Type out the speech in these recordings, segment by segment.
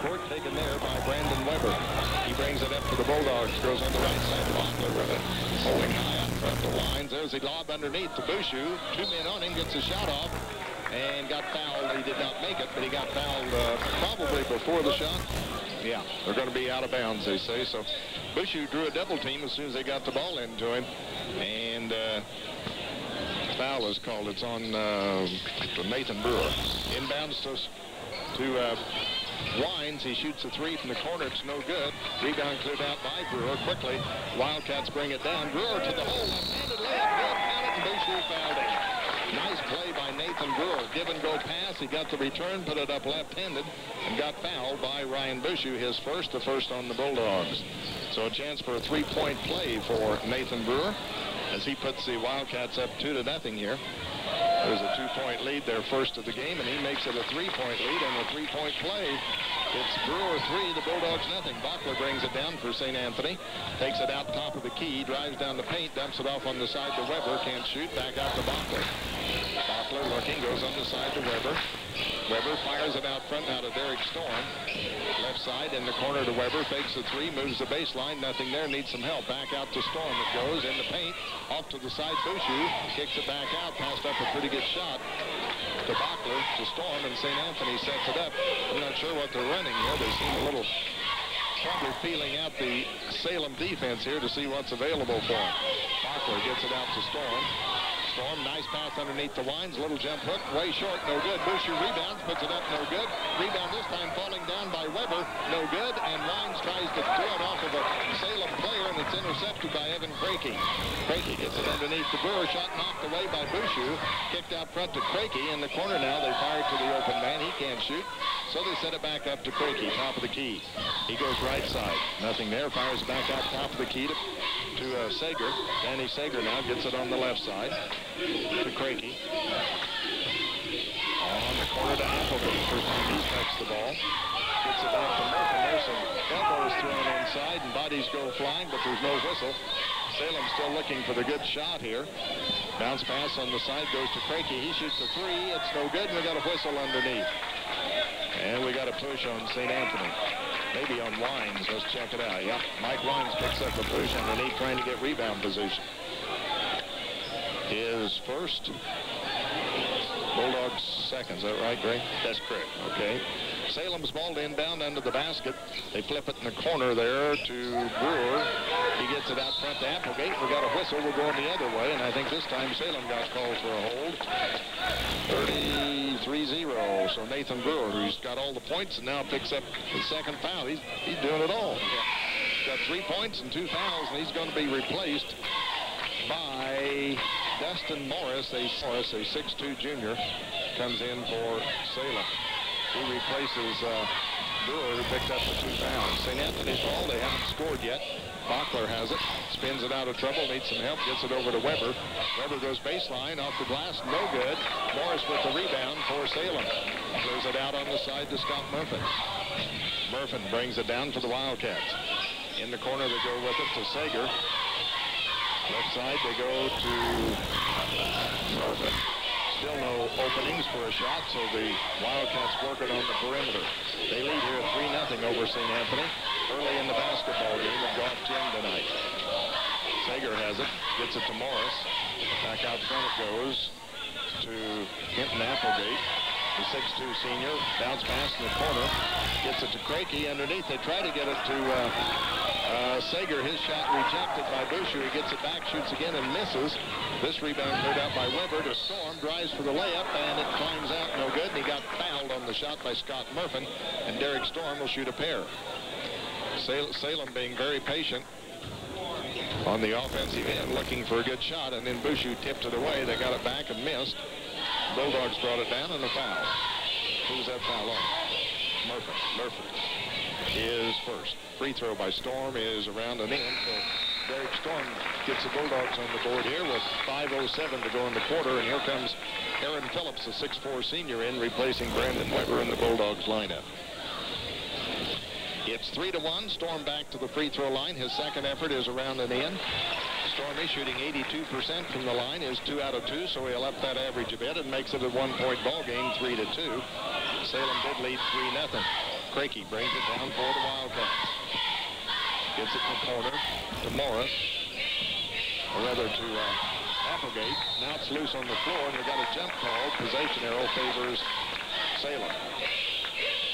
court taken there by Brandon Weber. He brings it up to the Bulldogs. Goes on the right side. Bachler with it. Holding high up front the lines. There's a lob underneath to Bushu. Two men on him. Gets a shot off. And got fouled. He did not make it, but he got fouled uh, probably before the shot. Yeah, they're going to be out of bounds, they say. So Bushu drew a double team as soon as they got the ball into him. And uh, foul is called. It's on uh, Nathan Brewer. Inbounds to, to uh, Wines. He shoots a three from the corner. It's no good. Rebound cleared out by Brewer quickly. Wildcats bring it down. Brewer to the hole. Nice play by Nathan Brewer. Give and go pass. He got the return, put it up left-handed, and got fouled by Ryan Bushu, his first, the first on the Bulldogs. So a chance for a three-point play for Nathan Brewer as he puts the Wildcats up two to nothing here. There's a two-point lead, their first of the game, and he makes it a three-point lead and a three-point play. It's Brewer three, the Bulldogs nothing. Bachler brings it down for St. Anthony. Takes it out top of the key, drives down the paint, dumps it off on the side to Weber. Can't shoot, back out to Bachler. Bachler looking, goes on the side to Weber. Weber fires it out front now to Derek Storm. Left side in the corner to Weber. Fakes the three, moves the baseline. Nothing there, needs some help. Back out to Storm. It goes in the paint. Off to the side, Bushu. Kicks it back out. Passed up a pretty good shot to Bachler, to Storm, and St. Anthony sets it up. I'm not sure what they're running here. They seem a little probably feeling out the Salem defense here to see what's available for them. Bachler gets it out to Storm. Storm, nice pass underneath the Wines. Little jump hook, way short, no good. Bushu rebounds, puts it up, no good. Rebound this time falling down by Weber, no good. And Wines tries to throw it off of a Salem player, and it's intercepted by Evan Crakey. Crakey gets it underneath the Brewer, shot knocked away by Bushu. Kicked out front to Crakey. In the corner now, they fire to the open man. He can't shoot. So they set it back up to Crakey, top of the key. He goes right side. Nothing there. Fires back out top of the key to, to uh, Sager. Danny Sager now gets it on the left side to Crakey. On the corner to Appleby. First time he touched the ball. Gets it back to Murphy. Elbows thrown inside and bodies go flying, but there's no whistle. Salem still looking for the good shot here. Bounce pass on the side goes to Crakey. He shoots a three. It's no good, and we got a whistle underneath. And we got a push on St. Anthony. Maybe on Wines. Let's check it out. Yep, Mike Wines picks up the push underneath trying to get rebound position. His first. Bulldogs second. Is that right, Gray? That's correct. Okay. Salem's ball to inbound under the basket. They flip it in the corner there to Brewer. He gets it out front to Applegate. We got a whistle. We're going the other way, and I think this time Salem got called for a hold. 33-0. So Nathan Brewer, who's got all the points and now picks up the second foul. He's, he's doing it all. He's got three points and two fouls, and he's going to be replaced by Dustin Morris, a Morris, a 6'2 junior, comes in for Salem. He replaces uh, Brewer, who picked up the two fouls. St. Anthony's ball, they haven't scored yet. Bachler has it, spins it out of trouble, needs some help, gets it over to Weber. Weber goes baseline, off the glass, no good. Morris with the rebound for Salem. Throws it out on the side to Scott Murphin. Murphin brings it down for the Wildcats. In the corner, they go with it to Sager. Left side, they go to Murphin. Still no openings for a shot, so the Wildcats working on the perimeter. They lead here 3-0 over St. Anthony. Early in the basketball game of Golf Gym tonight. Sager has it, gets it to Morris. Back out front it goes to Kenton Applegate. The 6'2 senior, bounce pass in the corner, gets it to Crakey underneath. They try to get it to uh, uh, Sager. His shot rejected by Bushu. He gets it back, shoots again, and misses. This rebound cleared out by Weber to Storm, drives for the layup, and it climbs out no good. And he got fouled on the shot by Scott Murphin, and Derek Storm will shoot a pair. Sal Salem being very patient on the offensive end, looking for a good shot, and then Bushu tipped it away. They got it back and missed. Bulldogs brought it down and a foul. Who's that foul on? Murphy. Murphy is first. Free throw by Storm is around and in. So Derek Storm gets the Bulldogs on the board here with 5.07 to go in the quarter. And here comes Aaron Phillips, a 6'4 senior in, replacing Brandon Weber in the Bulldogs lineup. It's 3 to 1. Storm back to the free throw line. His second effort is around and in. Storm is shooting 82% from the line is 2 out of 2, so he'll up that average a bit and makes it a one-point ball game, 3 to 2. Salem did lead 3 nothing. Crakey brings it down for the Wildcats. Gets it in the corner to Morris. Or rather to uh, Applegate. Now it's loose on the floor, and we got a jump call. Possession arrow favors Salem.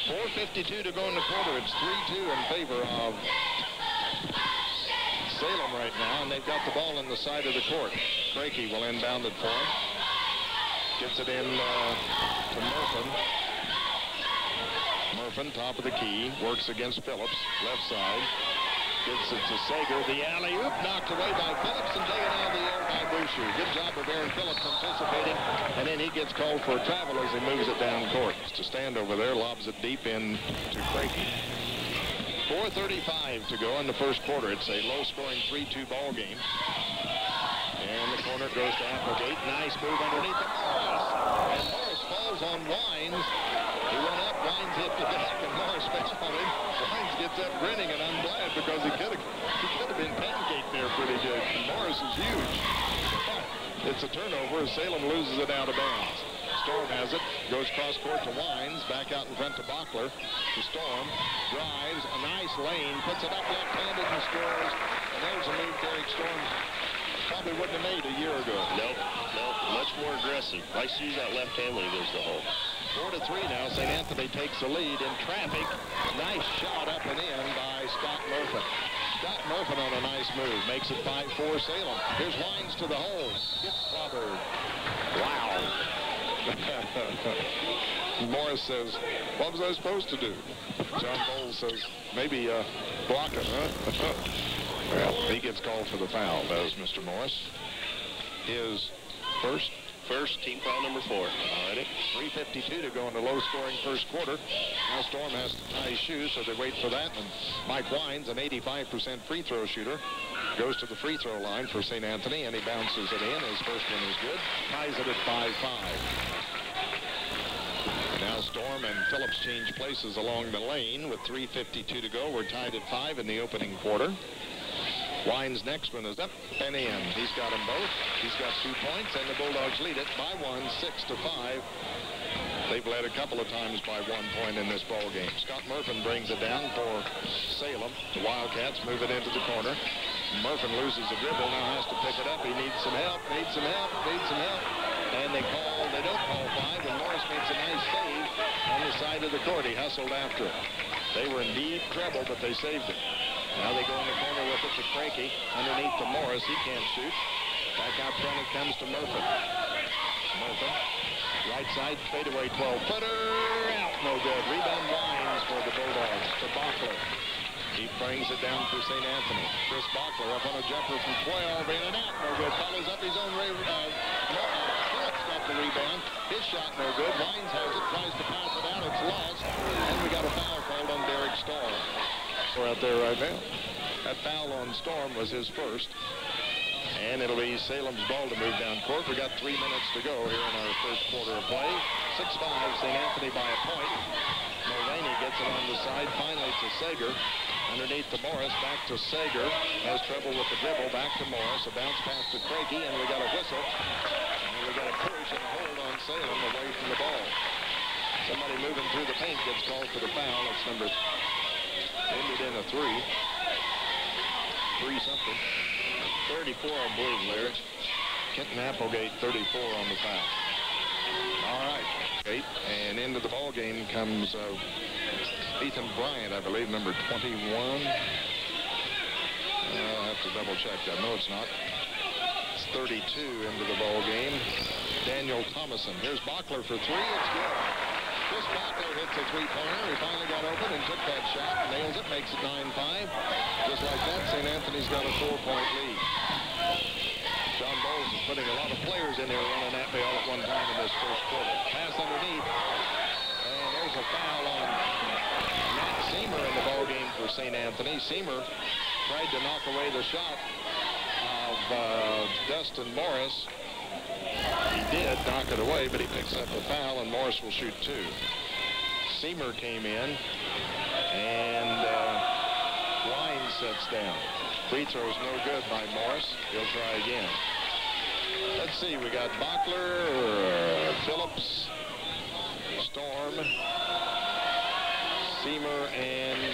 4.52 to go in the quarter. It's 3-2 in favor of Salem right now, and they've got the ball in the side of the court. Crakey will inbound it for him. Gets it in uh, to Murphin. Murphin, top of the key, works against Phillips, left side. Gets it to Sager. The alley-oop knocked away by Phillips and taken out of the air by Bushu. Good job of Aaron Phillips anticipating. And then he gets called for a travel as he moves it down court. To stand over there, lobs it deep in to Crakey. 4.35 to go in the first quarter. It's a low-scoring 3-2 ball game. And the corner goes to Applegate. Nice move underneath the Morris. And Morris falls on Wines. And Morris on him. Gets up grinning, and I'm glad because he could have he been pancaked there pretty good. Morris is huge. It's a turnover. Salem loses it out of bounds. Storm has it, goes cross court to Wines, back out in front to Bachler. To Storm, drives, a nice lane, puts it up left-handed and scores. And there's a move Derek Storm probably wouldn't have made a year ago. Nope, nope, much more aggressive. To use that left hand when he goes to the hole. Four to three now. St. Anthony takes the lead in traffic. Nice shot up and in by Scott Murphy. Scott Murphy on a nice move. Makes it 5-4 Salem. Here's Wines to the hole. Gets clobbered. Wow. Morris says, what was I supposed to do? John Bowles says, maybe uh, block it, huh? well, he gets called for the foul, does Mr. Morris. His first First, team foul number four. Alrighty. 3.52 to go in the low-scoring first quarter. Now Storm has to tie his shoes, so they wait for that. And Mike Wines, an 85% free throw shooter, goes to the free throw line for St. Anthony, and he bounces it in. His first one is good. Ties it at 5-5. Now Storm and Phillips change places along the lane with 3.52 to go. We're tied at 5 in the opening quarter. Wines' next one is up and in. He's got them both. He's got two points, and the Bulldogs lead it by one, six to five. They've led a couple of times by one point in this ball game. Scott Murphin brings it down for Salem. The Wildcats move it into the corner. Murphin loses the dribble, now has to pick it up. He needs some help, needs some help, needs some help. And they call, they don't call five, and Morris makes a nice save on the side of the court. He hustled after it. They were in deep trouble, but they saved it. Now they go in the corner with it to Crakey. Underneath to Morris. He can't shoot. Back out front it comes to Murphy. Murphy. Right side fadeaway 12-footer. Out. No good. Rebound Wines for the Bulldogs to Bachler. He brings it down for St. Anthony. Chris Bachler up on a jumper from 12. In and out. No good. Follows up his own uh, Phillips got the rebound. His shot no good. Wines has it. Tries to pass it out. It's lost. And we got a foul called on Derek Storm. Out there right now. That foul on Storm was his first. And it'll be Salem's ball to move down court. We got three minutes to go here in our first quarter of play. 6-5, St. Anthony by a point. Mulvaney gets it on the side, finally to Sager. Underneath to Morris, back to Sager. Has trouble with the dribble, back to Morris. A bounce pass to Crakey, and we got a whistle. And we got a push and a hold on Salem away from the ball. Somebody moving through the paint gets called for the foul. It's number ended in a three. Three something. 34, I believe, Larry. Kenton Applegate, 34 on the foul. All right. Eight, and into the ball game comes uh, Ethan Bryant, I believe, number 21. Uh, I'll have to double check that. No, it's not. It's 32 into the ball game. Daniel Thomason. Here's Bachler for three. It's good. Chris Bachler hits a three-pointer. He finally got open and took that shot. Nails it, makes it 9-5. Just like that, St. Anthony's got a four-point lead. John Bowles is putting a lot of players in there running at me all at one time in this first quarter. Pass underneath. And there's a foul on Matt Seamer in the ball game for St. Anthony. Seamer tried to knock away the shot of uh, Dustin Morris. He did knock it away, but he picks up the foul, and Morris will shoot two. Seamer came in, and uh, Wine sets down. Free throw's no good by Morris. He'll try again. Let's see, we got Bachler, Phillips, Storm, Seamer and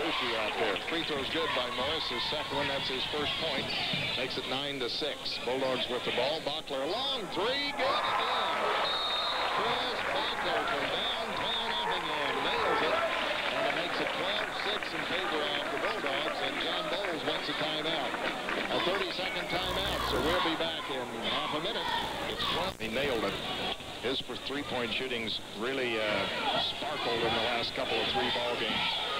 Bushu out there. Free throw's good by Morris. His second one, that's his first point. Makes it 9 to 6. Bulldogs with the ball. Bachler long three. Good again. Chris Bachler from downtown Effingham nails it. And it makes it 12-6 in favor of the Bulldogs. And John Bowles wants a timeout. A 30-second timeout. So we'll be back in half a minute. It's 12. He nailed it. His three-point shootings really uh, sparkled in the last couple of three ball games.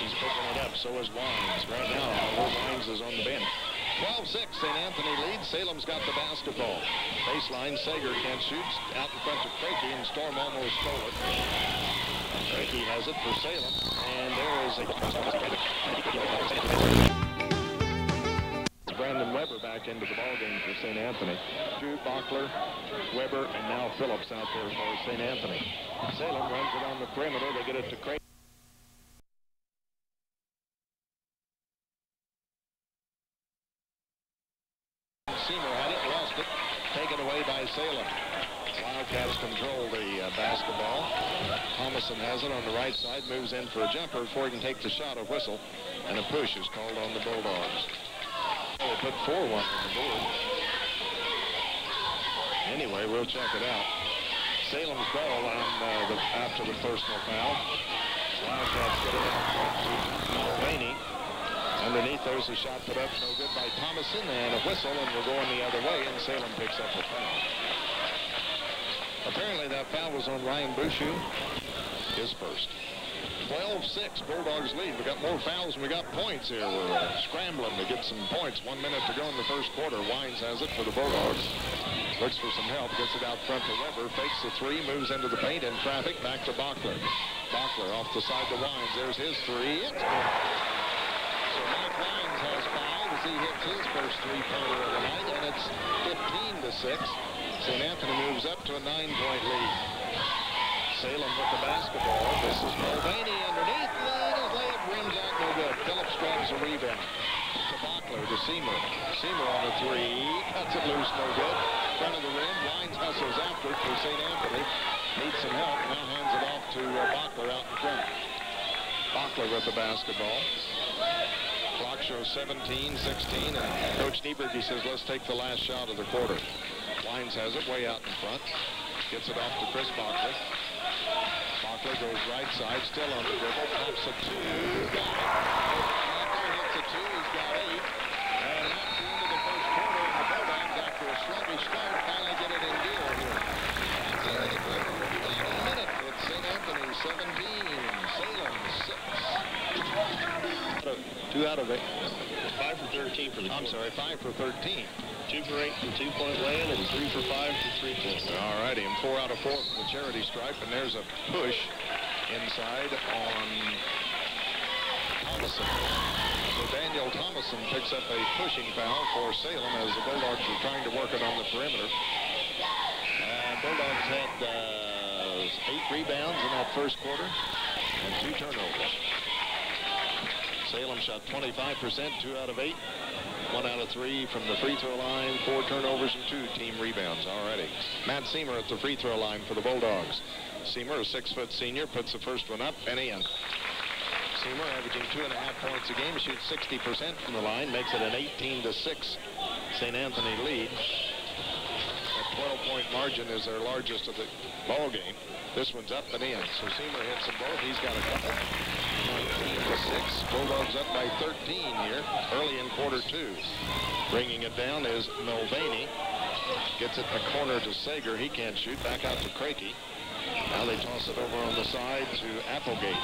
He's picking it up. So is Wines. Right now, Wines is on the bench. 12-6, St. Anthony leads. Salem's got the basketball. Baseline, Sager can't shoot. Out in front of Crakey, and Storm almost stole it. Crakey has it for Salem, and there is a... Brandon Weber back into the ballgame for St. Anthony. Drew Bachler, Weber, and now Phillips out there for St. Anthony. Salem runs it on the perimeter. They get it to Crakey. Seamer had it, lost it, taken away by Salem. Wildcats control the uh, basketball. Thomason has it on the right side, moves in for a jumper before he can take the shot. A whistle and a push is called on the Bulldogs. They put 4-1 on the board. Anyway, we'll check it out. Salem's ball on uh, the, after the personal foul. Wildcats get it out. Underneath, there's a shot put up, no good by Thomason, and a whistle, and we're going the other way, and Salem picks up a foul. Apparently, that foul was on Ryan Bushu, his first. 12-6, Bulldogs lead. We got more fouls than we got points here. We're uh, scrambling to get some points. One minute to go in the first quarter. Wines has it for the Bulldogs. Looks for some help, gets it out front to Weber, fakes the three, moves into the paint in traffic, back to Bachler. Bachler off the side to Wines. There's his three. It's good. So Mike Wines has five as he hits his first three-pointer of the night, and it's 15 to 6. St. Anthony moves up to a nine-point lead. Salem with the basketball. This is Mulvaney underneath. And his layup rims out no good. Phillips grabs a rebound. To Bachler, to Seamer. Seamer on the three. Cuts it loose, no good. Front of the rim. Wines hustles after for St. Anthony. Needs some help. Now hands it off to uh, out in front. Bachler with the basketball. Clock shows 17, 16, and Coach Niebrugge, he says, let's take the last shot of the quarter. Wines has it way out in front. Gets it off to Chris Bachler. Bachler goes right side, still on the dribble. Pops a two. Got it. Bachler hits a two. He's got eight. And that's the end of the first quarter. And the Bulldogs, after a sluggish start, finally get it in gear here. That's a minute. It's St. Anthony 17. Salem 6. Two out of eight. Five for 13 for the I'm quarter. sorry, five for 13. Two for eight from two-point land and three for five from three-point. All righty, and four out of four from the charity stripe, and there's a push inside on Thomason. So Daniel Thomason picks up a pushing foul for Salem as the Bulldogs are trying to work it on the perimeter. And Bulldogs had uh, eight rebounds in that first quarter and two turnovers. Salem shot 25%, two out of eight. One out of three from the free throw line, four turnovers and two team rebounds already. Matt Seamer at the free throw line for the Bulldogs. Seamer, a six-foot senior, puts the first one up and in. Seamer averaging two and a half points a game, shoots 60% from the line, makes it an 18 to 6 St. Anthony lead. That 12-point margin is their largest of the ball game. This one's up and in, so Seamer hits them both. He's got a couple. 19 to 6. Bulldogs up by 13 here, early in quarter two. Bringing it down is Mulvaney. Gets it the corner to Sager. He can't shoot. Back out to Crakey. Now they toss it over on the side to Applegate.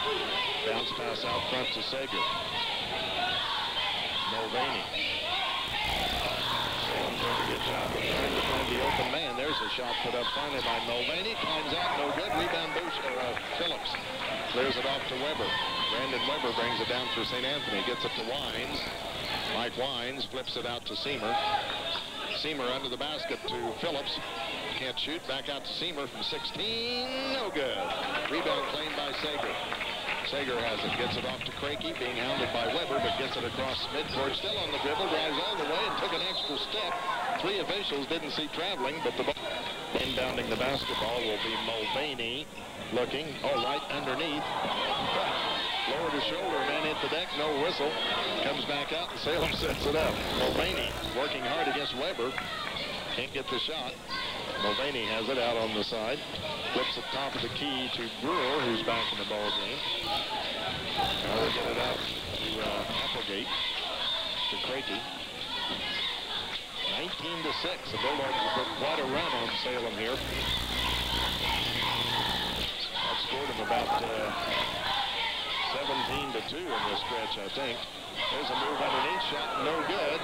Bounce pass out front to Sager. Mulvaney. Salem's doing a good job of trying to find the open man. There's a shot put up finally by Mulvaney. Climbs out, no good. Rebound Bush, uh, Phillips. Clears it off to Weber. Brandon Weber brings it down for St. Anthony. Gets it to Wines. Mike Wines flips it out to Seamer. Seamer under the basket to Phillips. Can't shoot. Back out to Seamer from 16. No good. Rebound claimed by Sager. Sager has it. Gets it off to Crakey. Being hounded by Weber, but gets it across midcourt. Still on the dribble. Drives all the way and took an extra step. Three officials didn't see traveling, but the ball. Inbounding the basketball will be Mulvaney looking. Oh, right underneath. Lowered his shoulder then hit the deck. No whistle. Comes back out and Salem sets it up. Mulvaney working hard against Weber. Can't get the shot. Mulvaney has it out on the side. Flips it top of the key to Brewer, who's back in the ball game. Now they get it out to uh, Applegate, to Crakey. 19 to 6. The Bulldogs have put quite a run on Salem here. I've scored them about uh, 17 to 2 in this stretch, I think. There's a move underneath shot, no good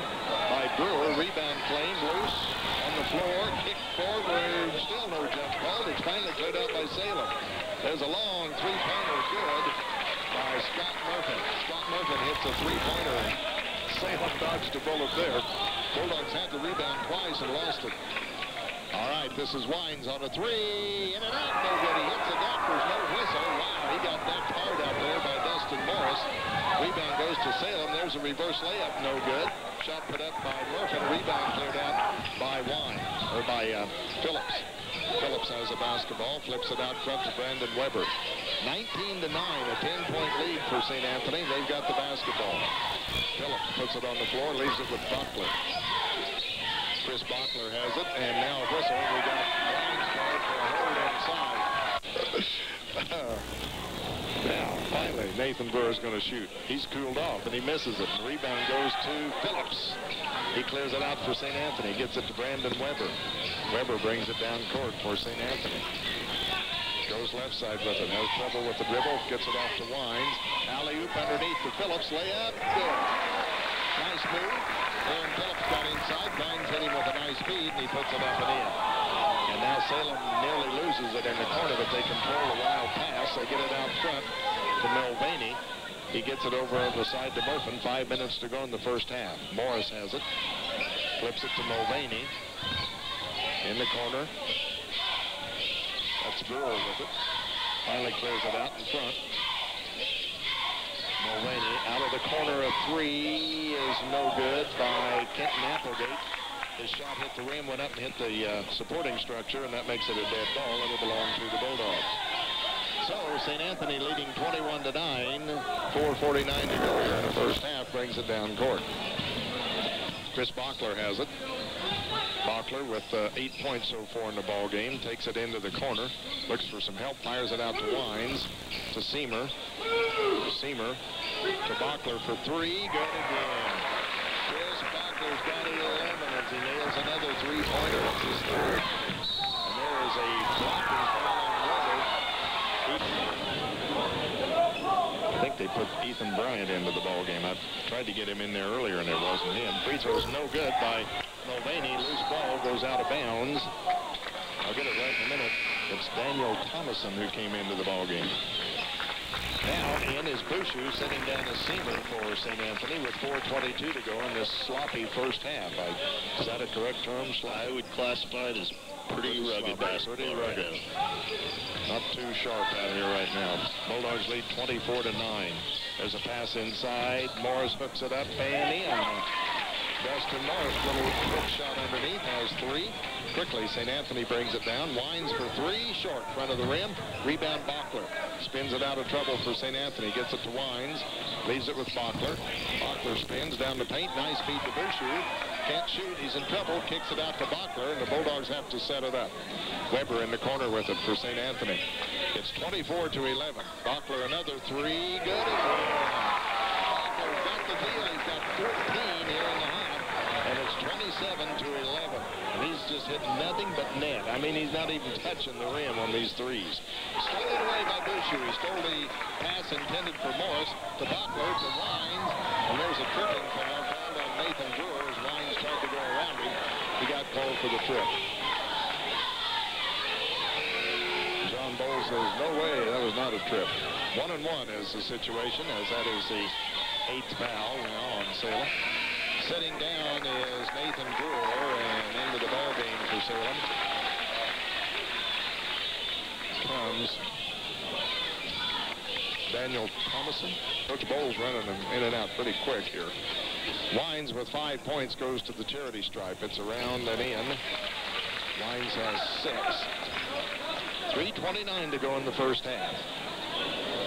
by Brewer. Rebound claimed loose on the floor. Kick forward, still no jump called. It's finally cleared out by Salem. There's a long three-pointer good by Scott Murphy. Scott Murphy hits a three-pointer. Salem dodged a bullet there. Bulldogs had to rebound twice and lost it. All right, this is Wines on a three. In and out, no good. He hits the deck. There's no whistle. Wow, he got decked hard out there by Dustin Morris. Rebound goes to Salem. There's a reverse layup, no good. Shot put up by Murphy. Rebound cleared out by Wines, or by uh, Phillips. Phillips has a basketball, flips it out front to Brandon Weber. 19 to 9, a 10-point lead for St. Anthony. They've got the basketball. Phillips puts it on the floor, leaves it with Bachler. Chris Bachler has it, and now a whistle. We got card for a hold inside. now, finally, Nathan Burr is going to shoot. He's cooled off, and he misses it. The rebound goes to Phillips. He clears it out for St. Anthony, gets it to Brandon Weber. Weber brings it down court for St. Anthony. Goes left side with it. Has trouble with the dribble. Gets it off to Wines. Alley-oop underneath to Phillips. Layup. Good. Nice move. Aaron Phillips got inside. Wines hit him with a nice feed, and he puts it up and in. And now Salem nearly loses it in the corner, but they control the wild pass. They get it out front to Mulvaney. He gets it over on the side to Murphy. Five minutes to go in the first half. Morris has it. Flips it to Mulvaney. In the corner. Brewer with it. Finally clears it out in front. Mulvaney out of the corner of three is no good by Kenton Applegate. His shot hit the rim, went up and hit the uh, supporting structure, and that makes it a dead ball. It'll belong to the Bulldogs. So St. Anthony leading 21 to 9, 4.49 to go here in the first half, brings it down court. Chris Bachler has it. Bachler with uh, eight points so far in the ball game. Takes it into the corner. Looks for some help. Fires it out to Wines. To Seamer. Seamer to Bachler for three. Good again. Chris Bachler's got it 11 as he nails another three-pointer. And there is a blocking. I think they put Ethan Bryant into the ball game. I tried to get him in there earlier, and it wasn't him. Free throw's no good by Mulvaney. Loose ball goes out of bounds. I'll get it right in a minute. It's Daniel Thomason who came into the ball game. Now in is Bushu sitting down a seamer for St. Anthony with 4.22 to go in this sloppy first half. I, is that a correct term? I would classify it as pretty rugged basketball. Pretty rugged. Not too sharp out here right now. Bulldogs lead 24 to 9. There's a pass inside. Morris hooks it up and in. Dustin Morris, little quick shot underneath, has three. Quickly, St. Anthony brings it down. Wines for three, short, front of the rim. Rebound, Bachler. Spins it out of trouble for St. Anthony. Gets it to Wines. Leaves it with Bachler. Bachler spins down the paint. Nice feed to Bushu. Can't shoot. He's in trouble. Kicks it out to Bachler, and the Bulldogs have to set it up. Weber in the corner with it for St. Anthony. It's 24 to 11. Bachler another three. Good again. Bachler's got the deal. He's got 14 here in the half, and it's 27 to 11. And he's just hitting nothing but net. I mean, he's not even touching the rim on these threes. Stolen away by Bushu. He stole the pass intended for Morris to Bachler to Wines, and there's a tripping foul called on Nathan Brewer as Wines tried to go around him. He got called for the trip. John Bowles says, no way, that was not a trip. One and one is the situation, as that is the eighth foul now on Salem. Sitting down is Nathan Brewer, and into the ball game for Salem comes Daniel Thomason. Coach Bowles running them in and out pretty quick here. Wines with five points goes to the charity stripe. It's around and in. Wines has six. 3.29 to go in the first half.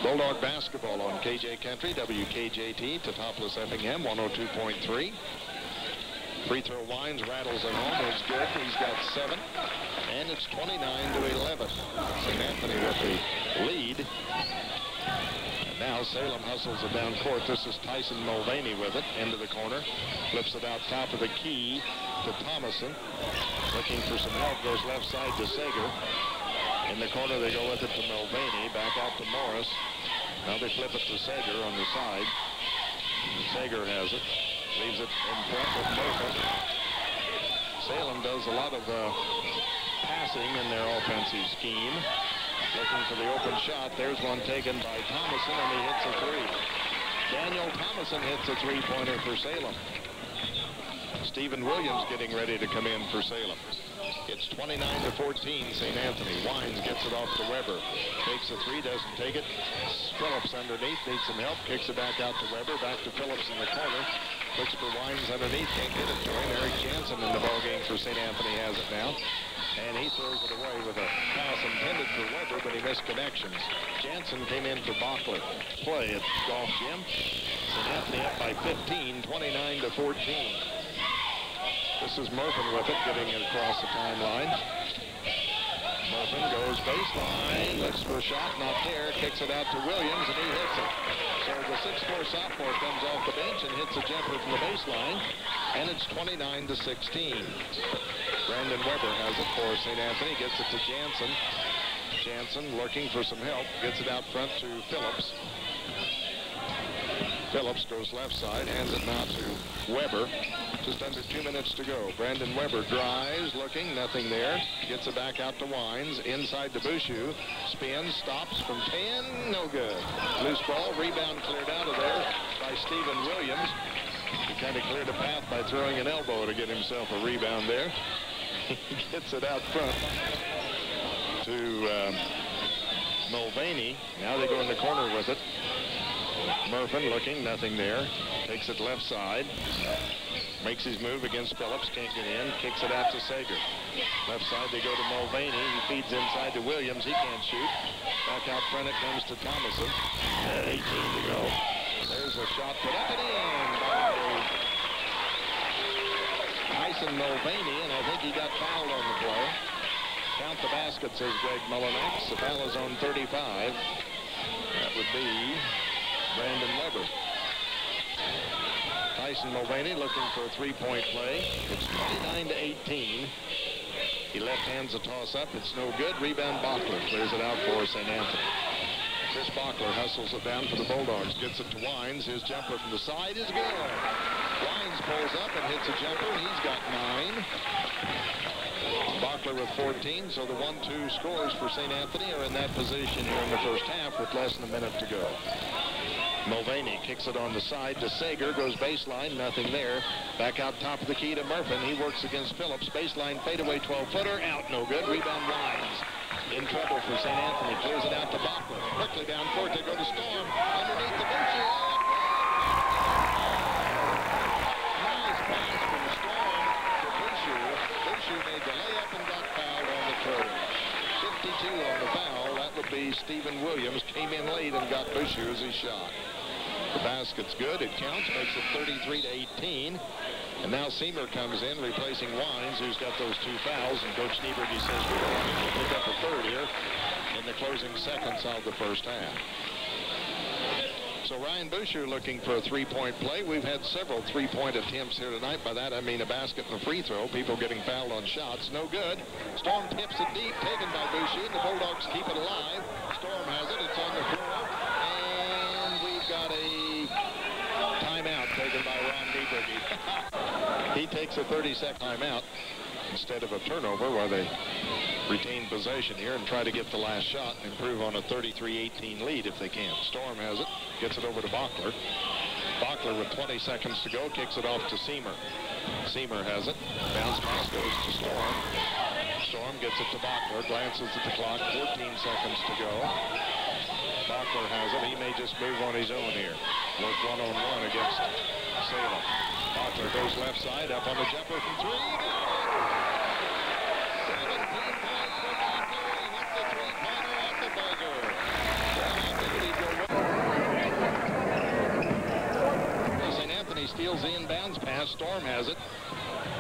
Bulldog basketball on KJ Country, WKJT, Teutopolis Effingham, 102.3. Free throw Wines rattles it home is good. He's got seven. And it's 29 to 11. St. Anthony with the lead. And now Salem hustles it down court. This is Tyson Mulvaney with it into the corner. Flips it out top of the key to Thomason. Looking for some help. Goes left side to Sager. In the corner, they go with it to Mulvaney. Back out to Morris. Now they flip it to Sager on the side. Sager has it. Leaves it in front with Murphy. Salem does a lot of uh, passing in their offensive scheme. Looking for the open shot. There's one taken by Thomason, and he hits a three. Daniel Thomason hits a three-pointer for Salem. Stephen Williams getting ready to come in for Salem. It's 29 to 14, St. Anthony. Wines gets it off to Weber. Takes a three, doesn't take it. Phillips underneath, needs some help. Kicks it back out to Weber. Back to Phillips in the corner. Looks for Wines underneath. Can't get it to him. Eric Jansen in the ball game for St. Anthony has it now. And he throws it away with a pass intended for Weber, but he missed connections. Jansen came in for Bachler. Play at Golf Gym. St. Anthony up by 15, 29 to 14. This is Murphin with it, getting it across the timeline. Murphin goes baseline, looks for a shot, not there, kicks it out to Williams, and he hits it. So the 6'4 sophomore comes off the bench and hits a jumper from the baseline, and it's 29 to 16. Brandon Weber has it for St. Anthony, gets it to Jansen. Jansen looking for some help, gets it out front to Phillips. Phillips goes left side, hands it now to Weber. Just under two minutes to go. Brandon Weber drives, looking, nothing there. Gets it back out to Wines, inside to Bushu. Spins, stops from 10, no good. Loose ball, rebound cleared out of there by Stephen Williams. He kind of cleared a path by throwing an elbow to get himself a rebound there. he gets it out front to um, Mulvaney. Now they go in the corner with it. Murphin looking, nothing there. Takes it left side. Makes his move against Phillips, can't get in. Kicks it out to Sager. Left side they go to Mulvaney. He feeds inside to Williams. He can't shoot. Back out front it comes to Thomason. 18 to go. There's a shot put up and in by Tyson Mulvaney, and I think he got fouled on the play. Count the basket, says Greg Mullinax. The foul is on 35. That would be Brandon Weber. Tyson Mulvaney looking for a three-point play. It's 29 to 18. He left hands a toss up. It's no good. Rebound Bachler clears it out for St. Anthony. Chris Bachler hustles it down for the Bulldogs. Gets it to Wines. His jumper from the side is good. Wines pulls up and hits a jumper. He's got nine. Bachler with 14, so the 1-2 scores for St. Anthony are in that position here in the first half with less than a minute to go. Mulvaney kicks it on the side to Sager, goes baseline, nothing there. Back out top of the key to Murphin. He works against Phillips. Baseline fadeaway 12-footer, out, no good. Rebound Wines. In trouble for St. Anthony. Clears it out to Bachler. Quickly down court, they go to Storm. Underneath the bench. Nice pass from Storm to made the layup and got fouled on the throw. 52 on the foul. That would be Stephen Williams. Came in late and got Bushu as he shot. Basket's good. It counts. Makes it 33 to 18. And now Seamer comes in, replacing Wines, who's got those two fouls. And Coach Niebrugge says we're going to pick up a third here in the closing seconds of the first half. So Ryan Bushu looking for a three-point play. We've had several three-point attempts here tonight. By that, I mean a basket and a free throw. People getting fouled on shots. No good. Storm tips it deep, taken by Bushu. The Bulldogs keep it alive. Storm has it. It's on the floor. And we've got a timeout taken by Ron Niebrugge. he takes a 30-second timeout instead of a turnover while they retain possession here and try to get the last shot and improve on a 33-18 lead if they can. Storm has it, gets it over to Bachler. Bachler with 20 seconds to go kicks it off to Seamer. Seamer has it. Bounce pass goes to Storm. Storm gets it to Bachler, glances at the clock, 14 seconds to go. Bachler has it. He may just move on his own here. Work one-on-one -on -one against Salem. Bachler goes left side, up on the jumper from three. Steals the inbounds pass. Storm has it.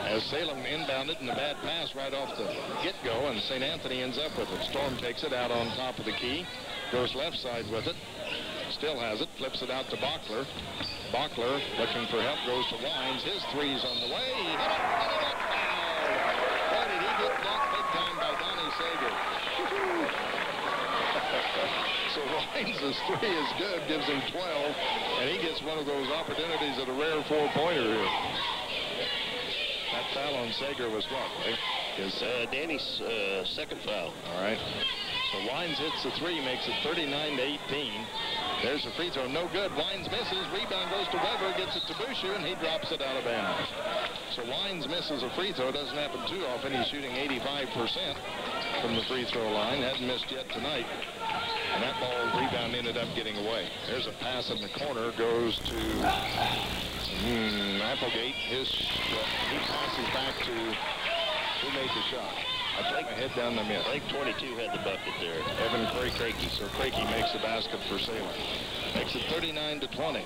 As Salem inbounded and a bad pass right off the get-go, and St. Anthony ends up with it. Storm takes it out on top of the key. Goes left side with it. Still has it. Flips it out to Bachler. Bachler looking for help. Goes to Wines. His three's on the way. He hit it. He got fouled. Boy, did he get blocked big time by Donnie Sager. so Wines' three is good. Gives him 12. And he gets one of those opportunities at a rare four-pointer here. That foul on Sager was what? Is uh, Danny's uh, second foul. All right. So Wines hits the three, makes it 39 to 18. There's the free throw, no good. Wines misses, rebound goes to Weber, gets it to Bushu, and he drops it out of bounds. So Wines misses a free throw, doesn't happen too often. He's shooting 85% from the free throw line, hadn't missed yet tonight. And that ball rebound ended up getting away. There's a pass in the corner, goes to hmm, Applegate. His, uh, he passes back to, who made the shot? I think my head down the middle. I think 22 had the bucket there. Evan Craigie. So Craigie makes the basket for Salem. Makes it 39 to 20.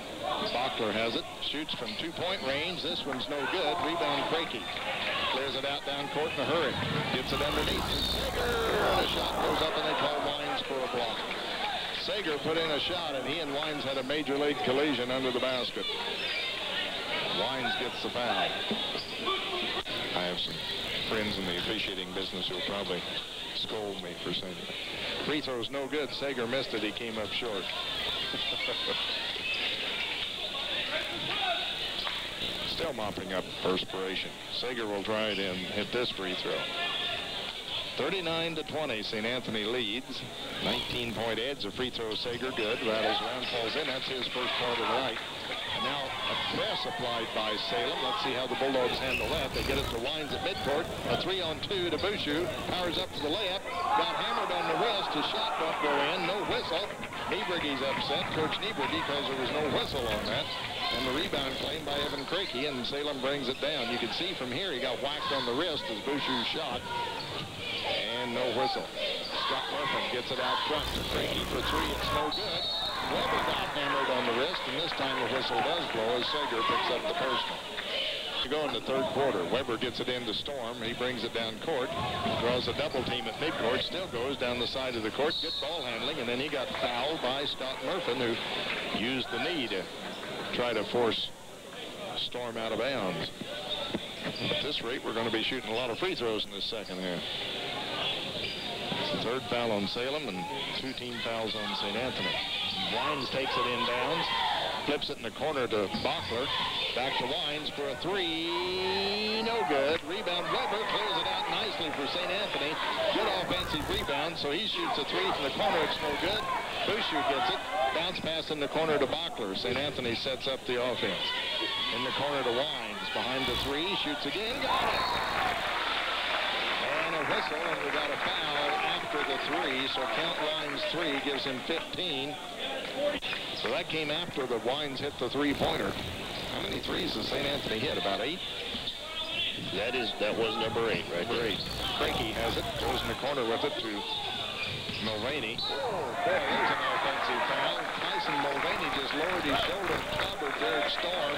Bachler has it. Shoots from two-point range. This one's no good. Rebound Craigie. Clears it out down court in a hurry. Gets it underneath. Sager. And a shot goes up and they call Wines for a block. Sager put in a shot and he and Wines had a major league collision under the basket. Wines gets the foul. I have some friends in the officiating business who'll probably scold me for saying that. Free throw's no good. Sager missed it. He came up short. Still mopping up perspiration. Sager will try it and hit this free throw. 39 to 20, St. Anthony leads. 19-point edge. A free throw, Sager good. Rattles around, falls in. That's his first point of the night. And now a press applied by Salem. Let's see how the Bulldogs handle that. They get it to Wines at midcourt. A three on two to Bushu. Powers up to the layup. Got hammered on the wrist. His shot don't go in. No whistle. Niebrugge's upset. Coach Niebrugge because there was no whistle on that. And the rebound claimed by Evan Craigie, and Salem brings it down. You can see from here he got whacked on the wrist as Bushu shot. And no whistle. Scott Murphy gets it out front to Craigie for three. It's no good. Weber got hammered on the wrist, and this time the whistle does blow as Sager picks up the personal. To go in the third quarter, Weber gets it into Storm. He brings it down court, draws a double team at midcourt, still goes down the side of the court. Good ball handling, and then he got fouled by Scott Murphy, who used the knee to try to force Storm out of bounds. At this rate, we're going to be shooting a lot of free throws in this second half. Third foul on Salem and two team fouls on St. Anthony. Wines takes it inbounds, flips it in the corner to Bachler. Back to Wines for a three. No good. Rebound. Weber clears it out nicely for St. Anthony. Good offensive rebound, so he shoots a three from the corner. It's no good. Bushu gets it. Bounce pass in the corner to Bachler. St. Anthony sets up the offense. In the corner to Wines. Behind the three. Shoots again. Got it. And a whistle, and we got a foul after the three. So count Wines three gives him 15. So that came after the Wines hit the three-pointer. How many threes does St. Anthony hit? About eight? That is that was number eight, right Number there. eight. Cranky has it. Goes in the corner with it to Mulvaney. Oh, boy, there's an offensive foul. Tyson Mulvaney just lowered his shoulder and clobbered Jared Storm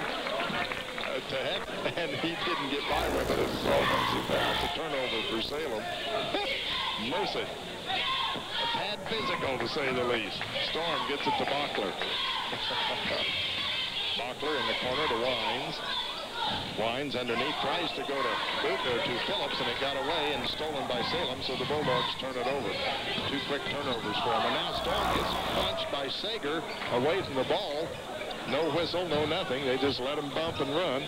uh, to heck, and he didn't get by with it. It's an offensive foul. It's a turnover for Salem. Mercy. Physical, to say the least. Storm gets it to Bachler. Bachler in the corner to Wines. Wines underneath tries to go to Bachler to Phillips, and it got away and stolen by Salem, so the Bulldogs turn it over. Two quick turnovers for them. And now Storm gets punched by Sager away from the ball. No whistle, no nothing. They just let him bump and run.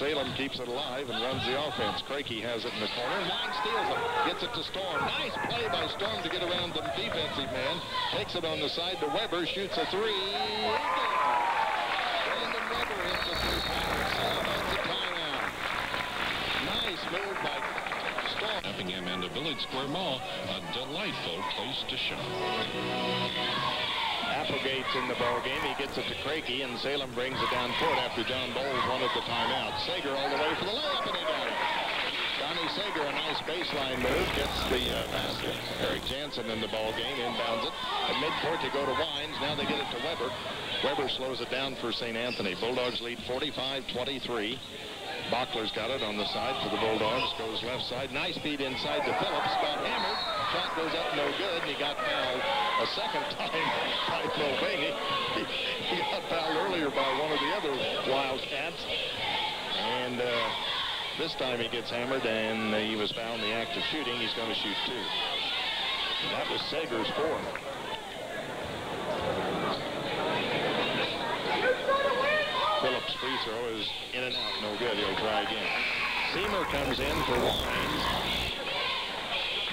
Salem keeps it alive and runs the offense. Craigie has it in the corner. Wine steals it. Gets it to Storm. Nice play by Storm to get around the defensive man. Takes it on the side to Weber. Shoots a three. Brandon Weber hits a three-pointer. Salem has the timeout. Nice move by Storm. Effingham and the Village Square Mall, a delightful place to shop. Applegate's in the ball game. He gets it to Craigie, and Salem brings it down court after John Bowles wanted the timeout. Sager all the way for the layup, and he got it. Donnie Sager, a nice baseline move, gets the uh, basket. Eric Jansen in the ball game, inbounds it. At midcourt, they go to Wines. Now they get it to Weber. Weber slows it down for St. Anthony. Bulldogs lead 45-23. Bachler's got it on the side for the Bulldogs. Goes left side. Nice feed inside to Phillips. Got hammered. Shot goes up no good, and he got fouled a second time by Mulvaney. He, he got fouled earlier by one of the other Wildcats. And uh, this time he gets hammered, and he was found in the act of shooting. He's going to shoot two. That was Sager's fourth. Phillips' free throw is in and out. No good. He'll try again. Seamer comes in for Wines.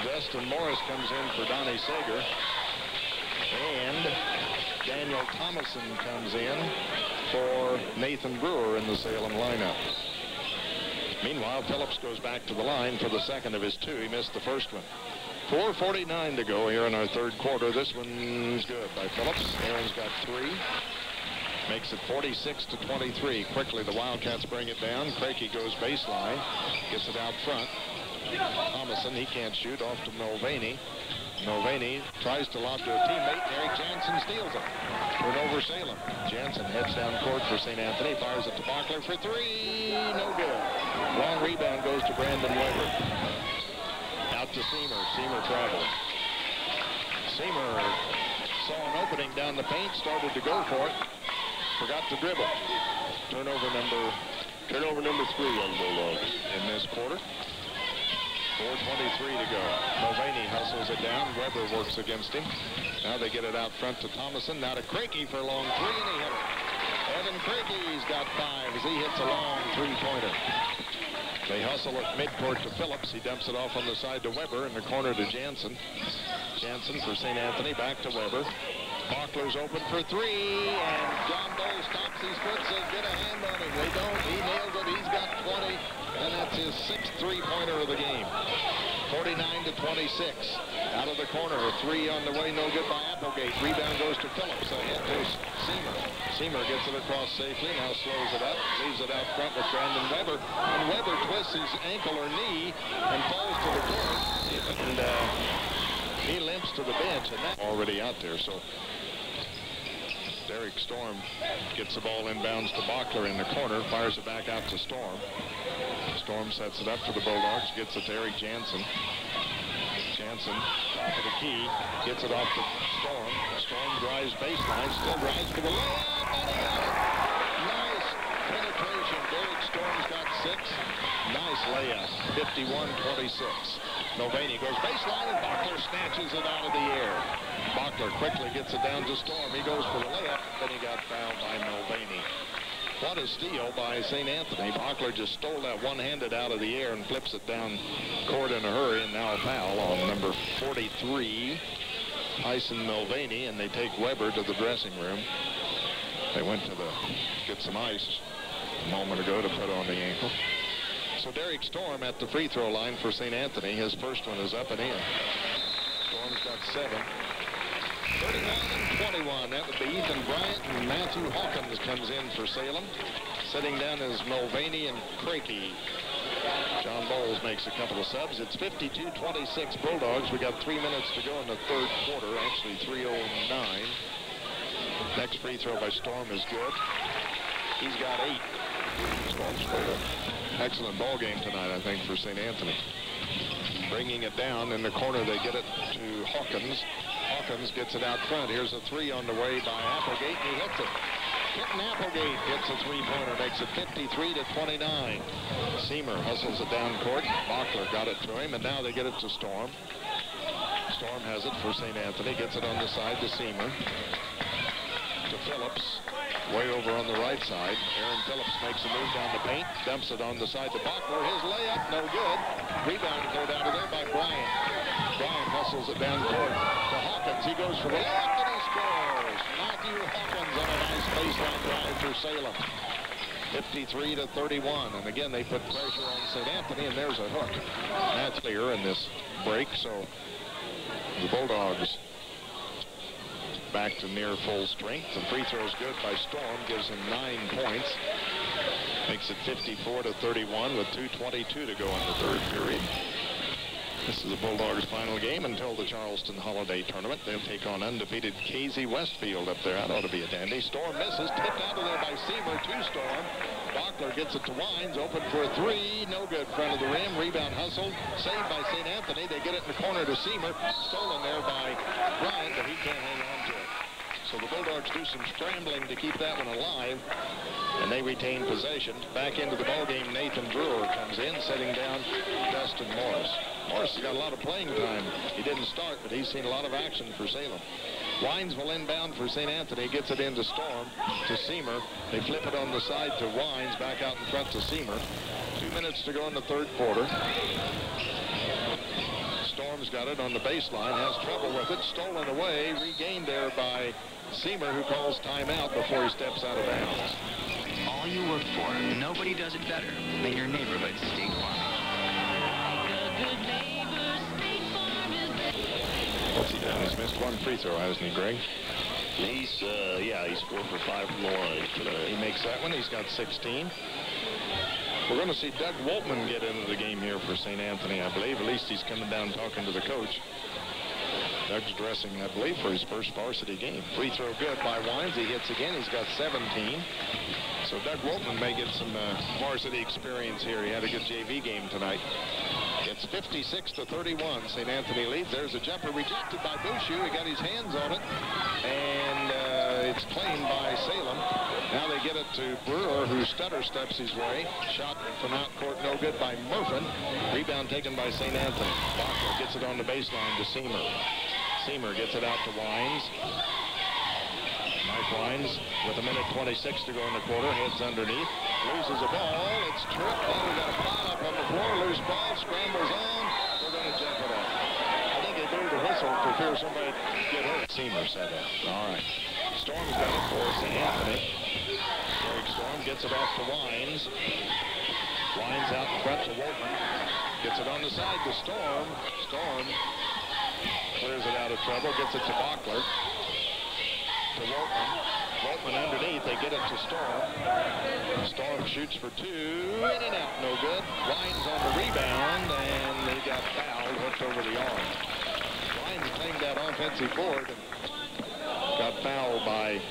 Justin Morris comes in for Donnie Sager. And Daniel Thomason comes in for Nathan Brewer in the Salem lineup. Meanwhile, Phillips goes back to the line for the second of his two. He missed the first one. 4.49 to go here in our third quarter. This one's good by Phillips. Aaron's got three. Makes it 46 to 23. Quickly, the Wildcats bring it down. Crakey goes baseline. Gets it out front. Thomason, he can't shoot. Off to Mulvaney. Mulvaney tries to lob to a teammate. Eric Jansen steals it. Turnover Salem. Jansen heads down court for St. Anthony. Fires it to Bachler for three. No good. Long rebound goes to Brandon Weber. Out to Seamer. Seamer travels. Seamer saw an opening down the paint. Started to go for it. Forgot to dribble. Turnover number turnover number three on Bulldogs in this quarter. 4.23 to go. Mulvaney hustles it down. Weber works against him. Now they get it out front to Thomason. Now to Crakey for a long three, and he hit it. Evan Crakey's got five as he hits a long three-pointer. They hustle at midcourt to Phillips. He dumps it off on the side to Weber. In the corner to Jansen. Jansen for St. Anthony. Back to Weber. Bachler's open for three, and John Bowles stops his foot, says get a hand on him. They don't. He nails it. He's got 20, and that's his sixth three-pointer of the game. 49 to 26. Out of the corner, a three on the way, no good by Applegate. Rebound goes to Phillips. Ahead to Seamer. Seamer gets it across safely, now slows it up, leaves it out front with Brandon Weber. And Weber twists his ankle or knee and falls to the court. And uh, he limps to the bench, and that's already out there. So Derek Storm gets the ball inbounds to Bachler in the corner, fires it back out to Storm. Storm sets it up for the Bulldogs, gets it to Eric Jansen. Jansen, top of the key, gets it off to Storm. Storm drives baseline, still drives for the it. Nice penetration. Derek Storm's got six. Nice layup, 51-26. Mulvaney goes baseline, and Bachler snatches it out of the air. Bachler quickly gets it down to Storm. He goes for the layup, then he got fouled by Mulvaney. What a steal by St. Anthony. Bachler just stole that one-handed out of the air and flips it down court in a hurry, and now a foul on number 43, Tyson Mulvaney, and they take Weber to the dressing room. They went to the get some ice a moment ago to put on the ankle. So Derek Storm at the free throw line for St. Anthony. His first one is up and in. Storm's got seven. 31 and 21. That would be Ethan Bryant and Matthew Hawkins comes in for Salem. Sitting down is Mulvaney and Crakey. John Bowles makes a couple of subs. It's 52-26 Bulldogs. We got three minutes to go in the third quarter. Actually 309. Next free throw by Storm is good. He's got eight. Storm's scored. Excellent ball game tonight, I think, for St. Anthony. Bringing it down in the corner, they get it to Hawkins. Hawkins gets it out front. Here's a three on the way by Applegate, and he hits it. Kenton Applegate gets a three-pointer, makes it 53 to 29. Seamer hustles it down court. Bachler got it to him, and now they get it to Storm. Storm has it for St. Anthony, gets it on the side to Seamer. To Phillips, way over on the right side. Aaron Phillips makes a move down the paint, dumps it on the side to Bachler. His layup, no good. Rebound pulled out of there by Bryant. Bryant hustles it down court to Hawkins. He goes for the layup and he scores. Matthew Hawkins on a nice baseline drive for Salem. 53 to 31. And again, they put pressure on St. Anthony, and there's a hook. That's clear in this break, so the Bulldogs back to near full strength. The free throw is good by Storm, gives him nine points. Makes it 54 to 31 with 2.22 to go in the third period. This is the Bulldogs' final game until the Charleston Holiday Tournament. They'll take on undefeated Casey Westfield up there. That ought to be a dandy. Storm misses. Tipped out of there by Seamer to Storm. Bachler gets it to Wines. Open for a three. No good. Front of the rim. Rebound hustled. Saved by St. Anthony. They get it in the corner to Seamer. Stolen there by Bryant, but he can't hang on. So the Bulldogs do some scrambling to keep that one alive and they retain possession. Back into the ballgame, Nathan Brewer comes in, setting down Dustin Morris. Morris has got a lot of playing time. He didn't start, but he's seen a lot of action for Salem. Wines will inbound for St. Anthony, gets it into Storm, to Seamer. They flip it on the side to Wines, back out in front to Seamer. Two minutes to go in the third quarter. Storm's got it on the baseline, has trouble with it, stolen away, regained there by Seamer, who calls timeout before he steps out of bounds all you work for. Nobody does it better than your neighborhood State Farm. What's he done? He's missed one free throw, hasn't he, Greg? He's, uh, yeah, he's four for five from the line tonight. He makes that one. He's got 16. We're going to see Doug Woltman get into the game here for St. Anthony, I believe. At least he's coming down talking to the coach. Doug's dressing, I believe, for his first varsity game. Free throw good by Wines. He hits again. He's got 17. So Doug Woltman may get some uh, varsity experience here. He had a good JV game tonight. It's 56 to 31. St. Anthony leads. There's a jumper rejected by Bushu. He got his hands on it. And uh, it's claimed by Salem. Now they get it to Brewer, who stutter steps his way. Shot from out court, no good by Murphin. Rebound taken by St. Anthony. Bachler gets it on the baseline to Seamer. Seamer gets it out to Wines. Mike Wines with a minute 26 to go in the quarter. Heads underneath. Loses a ball. It's tripped. Oh, we got a foul up on the floor. Loose ball. Scrambles on. We're going to jump it up. I think they blew the whistle for fear somebody get hurt. Seamer said that. All right. Storm's got it for St. Anthony. Greg Storm gets it off to Wines. Wines out in front to Woltman. Gets it on the side to Storm. Storm clears it out of trouble. Gets it to Bachler to Woltman. Woltman underneath. They get it to Storm. Storm shoots for two. In and out. No good. Wines on the rebound. And he got fouled. Hooked over the arm. Wines claimed that offensive board. And got fouled by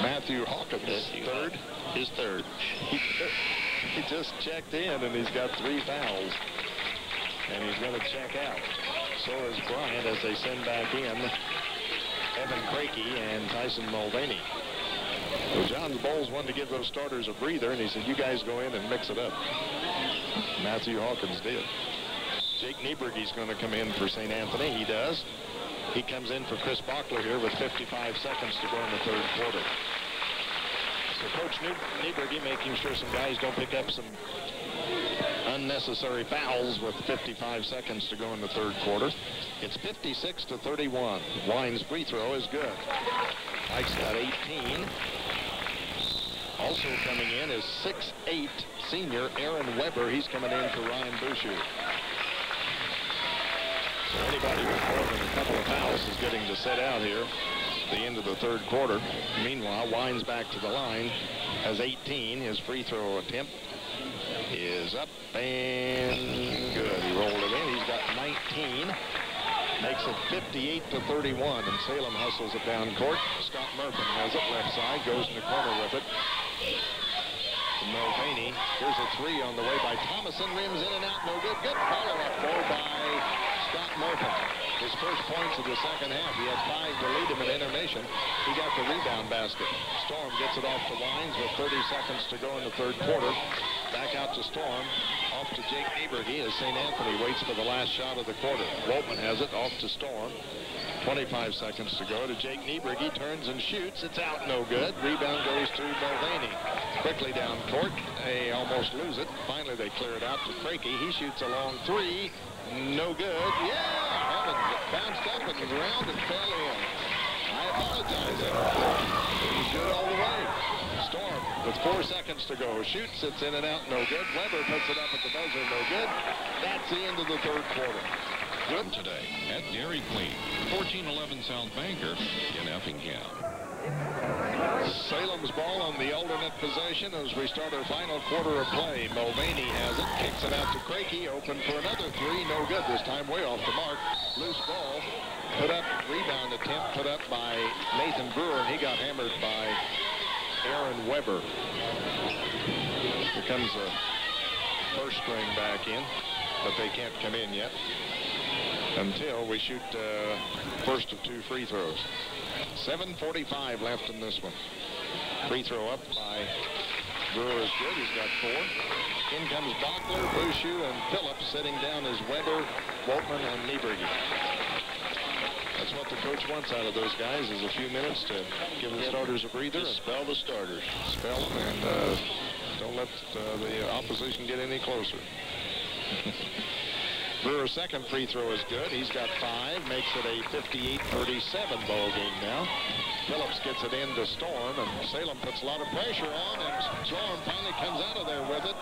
Matthew Hawkins. Matthew third. His third. he just checked in and he's got three fouls. And he's going to check out. So is Bryant as they send back in Evan Crakey and Tyson Mulvaney. So John Bowles wanted to give those starters a breather, and he said, you guys go in and mix it up. Matthew Hawkins did. Jake Niebrugge's going to come in for St. Anthony. He does. He comes in for Chris Bachler here with 55 seconds to go in the third quarter. So Coach Nieberge making sure some guys don't pick up some unnecessary fouls with 55 seconds to go in the third quarter. It's 56 to 31. Wines free throw is good. Mike's got 18. Also coming in is 6'8 senior Aaron Weber. He's coming in for Ryan Bushu. So anybody with more than a couple of fouls is getting to set out here the end of the third quarter. Meanwhile, Wines back to the line, has 18. His free throw attempt is up and good. He rolled it in. He's got 19. Makes it 58 to 31, and Salem hustles it down court. Scott Murphy has it left side, goes in the corner with it. Mulvaney. Here's a three on the way by Thomason. Rims in and out. No good. Good follow-up, though, by Scott Murphy. His first points of the second half. He had five to lead him at intermission. He got the rebound basket. Storm gets it off to Wines with 30 seconds to go in the third quarter. Back out to Storm. Off to Jake Niebrugge as St. Anthony waits for the last shot of the quarter. Woltman has it off to Storm. 25 seconds to go to Jake Niebrugge. He Turns and shoots. It's out. No good. Rebound goes to Mulvaney. Quickly down court. They almost lose it. Finally, they clear it out to Crakey. He shoots a long three. No good. Yeah! Bounced up and around and fell in. Storm with four seconds to go. Shoots. It's in and out. No good. Weber puts it up at the buzzer. No good. That's the end of the third quarter. Good today at Dairy Queen, 1411 South Banker in Effingham. Salem's ball on the alternate possession as we start our final quarter of play. Mulvaney has it, kicks it out to Crakey, open for another three, no good this time, way off the mark. Loose ball, put up, rebound attempt put up by Nathan Brewer, and he got hammered by Aaron Weber. Here comes the first string back in, but they can't come in yet until we shoot uh, first of two free throws. 7.45 left in this one. Free throw up by Brewer is good. He's got four. In comes Bachler, Bushu, and Phillips sitting down as Weber, Woltman, and Niebrugge. That's what the coach wants out of those guys is a few minutes to give the starters a breather. Just spell the starters. Spell them and uh, don't let uh, the opposition get any closer. Brewer's second free throw is good. He's got five, makes it a 58-37 ball game now. Phillips gets it into Storm, and Salem puts a lot of pressure on, and Storm finally comes out of there with it.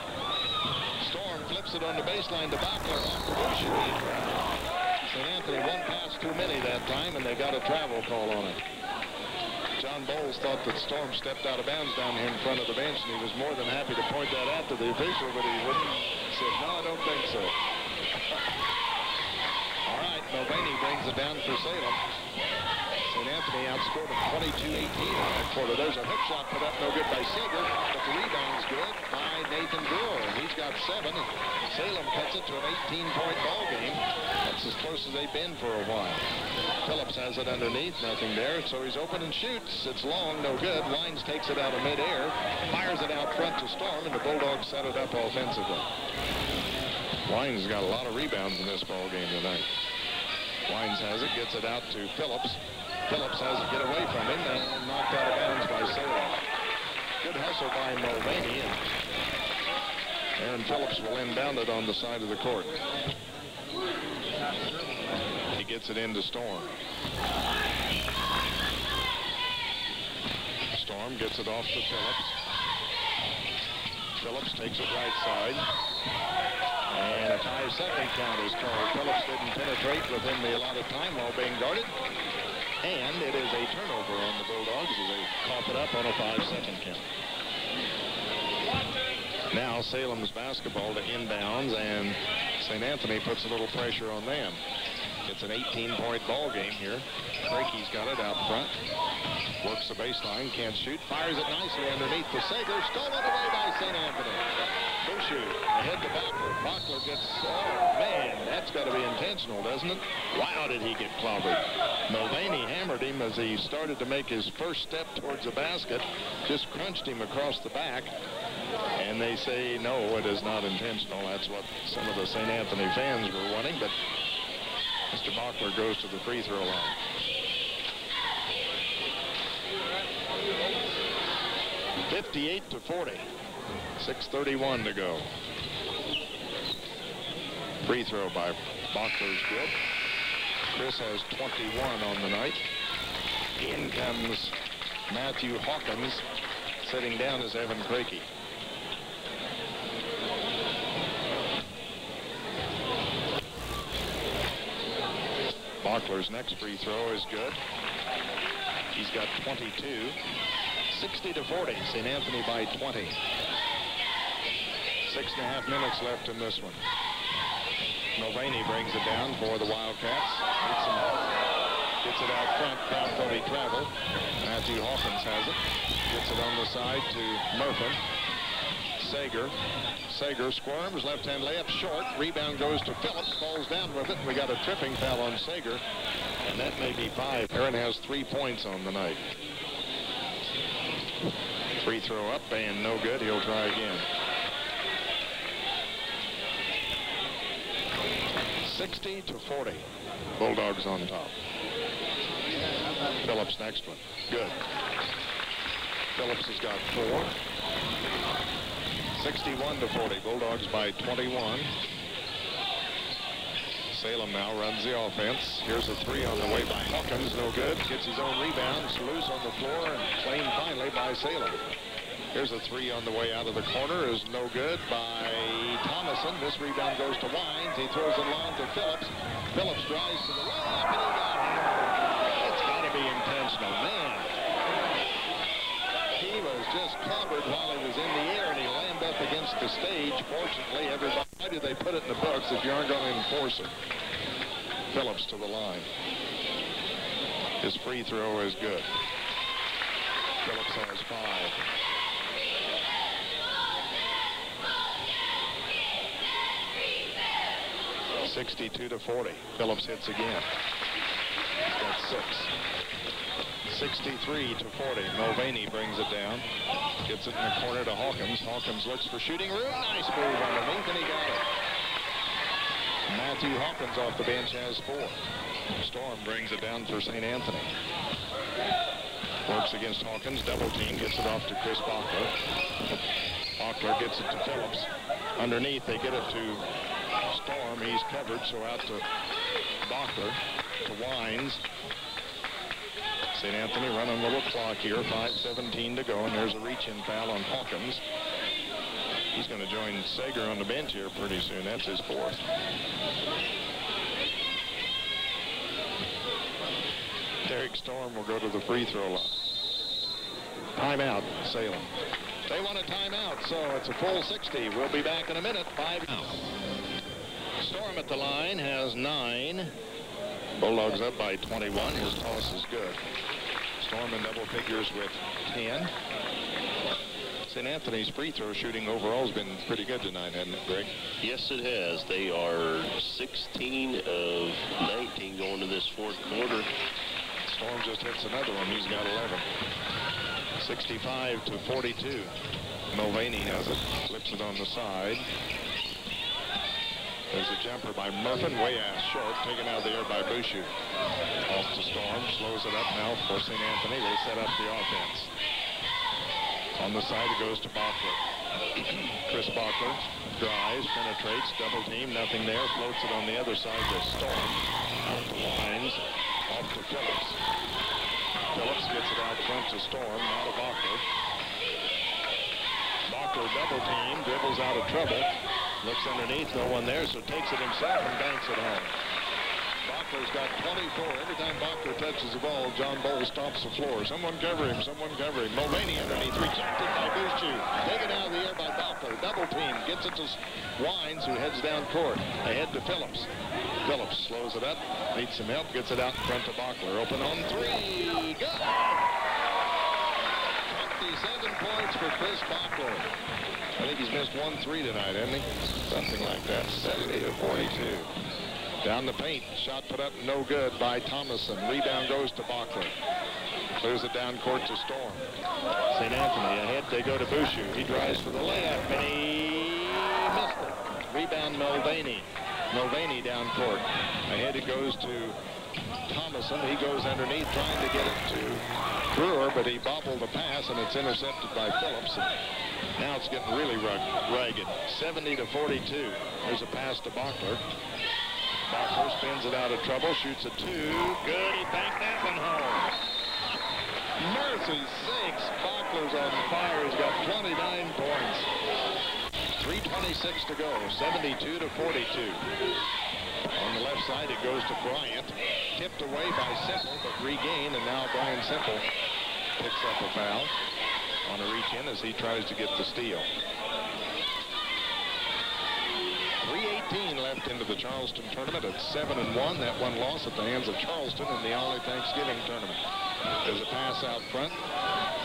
Storm flips it on the baseline to Bachler off the St. Anthony one pass too many that time, and they got a travel call on it. John Bowles thought that Storm stepped out of bounds down here in front of the bench, and he was more than happy to point that out to the official, but he wouldn't. He said, no, I don't think so. Mulvaney brings it down for Salem. St. Anthony outscored them 22-18 in that quarter. There's a hook shot put up no good by Sager, but the rebound's good by Nathan Brewer. He's got seven. Salem cuts it to an 18-point ball game. That's as close as they've been for a while. Phillips has it underneath, nothing there, so he's open and shoots. It's long, no good. Wines takes it out of midair, fires it out front to Storm, and the Bulldogs set it up offensively. Wines has got a lot of rebounds in this ball game tonight. Wines has it, gets it out to Phillips. Phillips has it get away from him and knocked out of bounds by Salem. Good hustle by Mulvaney. And Aaron Phillips will inbound it on the side of the court. He gets it into Storm. Storm gets it off to Phillips. Phillips takes it right side. And a five-second count is called. Phillips didn't penetrate within the allotted time while being guarded. And it is a turnover on the Bulldogs as they cough it up on a five-second count. Now Salem's basketball to inbounds, and St. Anthony puts a little pressure on them. It's an 18-point ball game here. Crakey's got it out front. Works the baseline, can't shoot. Fires it nicely underneath the Sager. Stolen away by St. Anthony. Bushu ahead to Bachler. Bachler gets, oh man, that's got to be intentional, doesn't it? Wow, did he get clobbered. Mulvaney hammered him as he started to make his first step towards the basket. Just crunched him across the back. And they say, no, it is not intentional. That's what some of the St. Anthony fans were wanting, but Mr. Bachler goes to the free throw line. Fifty-eight to forty. 6.31 to go. Free throw by Bachler's good. Chris has 21 on the night. In comes Matthew Hawkins. Sitting down is Evan Crakey. Bachler's next free throw is good. He's got 22. 60 to 40. St. Anthony by 20. Six and a half minutes left in this one. Mulvaney brings it down for the Wildcats. Gets, gets it out front. Crowd thought he traveled. Matthew Hawkins has it. Gets it on the side to Murphy. Sager. Sager squirms. Left-hand layup short. Rebound goes to Phillips. Falls down with it. We got a tripping foul on Sager. And that may be five. Aaron has three points on the night. Free throw up and no good. He'll try again. 60 to 40. Bulldogs on top. Phillips next one. Good. Phillips has got four. 61 to 40. Bulldogs by 21. Salem now runs the offense. Here's a three on the way by Hawkins. No good. Gets his own rebound. Loose on the floor and claimed finally by Salem. Here's a three on the way out of the corner is no good by Thomason. This rebound goes to Wines. He throws it long to Phillips. Phillips drives to the layup and he got him. It's got to be intentional. Man, he was just covered while he was in the air, and he landed up against the stage. Fortunately, everybody, why do they put it in the books if you aren't going to enforce it? Phillips to the line. His free throw is good. Phillips has five. Sixty-two to forty. Phillips hits again. He's got six. 63 to 40. Mulvaney brings it down. Gets it in the corner to Hawkins. Hawkins looks for shooting room. Nice move underneath, and he got it. Matthew Hawkins off the bench has four. Storm brings it down for St. Anthony. Works against Hawkins. Double team. Gets it off to Chris Bachler. Bachler gets it to Phillips. Underneath, they get it to Storm. He's covered, so out to Bachler. To Wines. St. Anthony running a little clock here. 5.17 to go, and there's a reach-in foul on Hawkins. He's going to join Sager on the bench here pretty soon. That's his fourth. Derek Storm will go to the free throw line. Timeout, Salem. They want a timeout, so it's a full 60. We'll be back in a minute. Five out. Storm at the line has nine. Bulldogs up by 21. His toss is good. Storm in double figures with 10. St. Anthony's free throw shooting overall has been pretty good tonight, hasn't it, Greg? Yes, it has. They are 16 of 19 going to this fourth quarter. Storm just hits another one. He's got 11. 65 to 42. Mulvaney has it. Flips it on the side. There's a jumper by Murphin, way ass short, taken out of the air by Bushu. Off to Storm, slows it up now for St. Anthony. They set up the offense. On the side, it goes to Bachler. Chris Bachler drives, penetrates, double team, nothing there. Floats it on the other side to Storm. Out to Wines, off to Phillips. Phillips gets it out front to Storm, now to Bachler. Bachler double team, dribbles out of trouble. Looks underneath, no one there, so takes it himself and banks it home. Bachler's got 24. Every time Bachler touches the ball, John Bowles stomps the floor. Someone cover him, someone cover him. Mulvaney underneath, rejected by Bushu. Taken out of the air by Bachler. Double team, gets it to Wines, who heads down court. Ahead to Phillips. Phillips slows it up, needs some help, gets it out in front to Bachler. Open on three. Good! 27 points for Chris Bachler. I think he's missed one three tonight, hasn't he? Something like that. 70 to 42. Down the paint. Shot put up no good by Thomason. Rebound goes to Bachler. Clears it down court to Storm. St. Anthony ahead. They go to Bushu. He drives for the layup and he missed it. Rebound Mulvaney. Mulvaney down court. Ahead it goes to Thomason. He goes underneath trying to get it to Brewer, but he bobbled the pass and it's intercepted by Phillips. And now it's getting really ragged. 70 to 42. There's a pass to Bachler. Bachler spins it out of trouble, shoots a two. Good, he banked that one home. Mercy sakes, Bachler's on fire. He's got 29 points. 3.26 to go, 72 to 42. On the left side, it goes to Bryant. Tipped away by Semple, but regained, and now Brian Semple picks up a foul on a reach in as he tries to get the steal. 3.18 left into the Charleston tournament at 7 and 1. That one loss at the hands of Charleston in the Arley Thanksgiving tournament. There's a pass out front.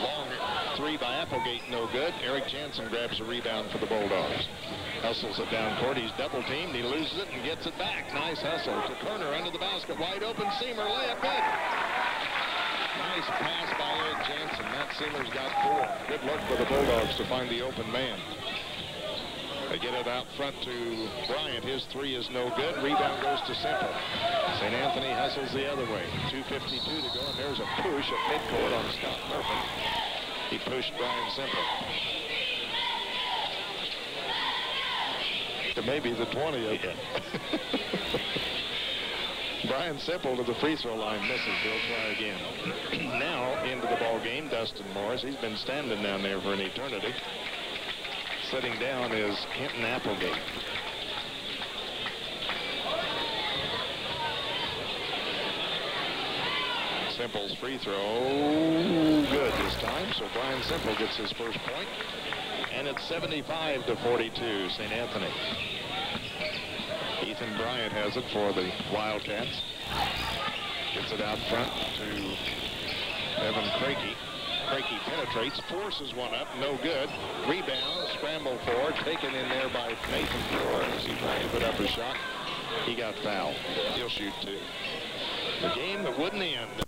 Long three by Applegate, no good. Eric Jansen grabs a rebound for the Bulldogs. Hustles it down court. He's double teamed. He loses it and gets it back. Nice hustle to Kerner under the basket. Wide open. Seamer layup good. Nice pass by Eric Jansen. Matt Seamer's got four. Good look for the Bulldogs to find the open man. They get it out front to Bryant. His three is no good. Rebound goes to Semple. St. Anthony hustles the other way. 2.52 to go, and there's a push at midcourt on Scott Murphy. He pushed Brian Semple. To maybe the 20th. Brian Semple to the free throw line misses. He'll try again. now into the ball game, Dustin Morris. He's been standing down there for an eternity. Sitting down is Kenton Applegate. Semple's free throw, good this time. So Brian Simple gets his first point, and it's 75 to 42, St. Anthony. Ethan Bryant has it for the Wildcats. Gets it out front to Evan Crakey. Crakey penetrates, forces one up, no good. Rebound, scramble for, taken in there by Nathan Brewer as he tried to put up a shot. He got fouled. He'll shoot two. The game that wouldn't end.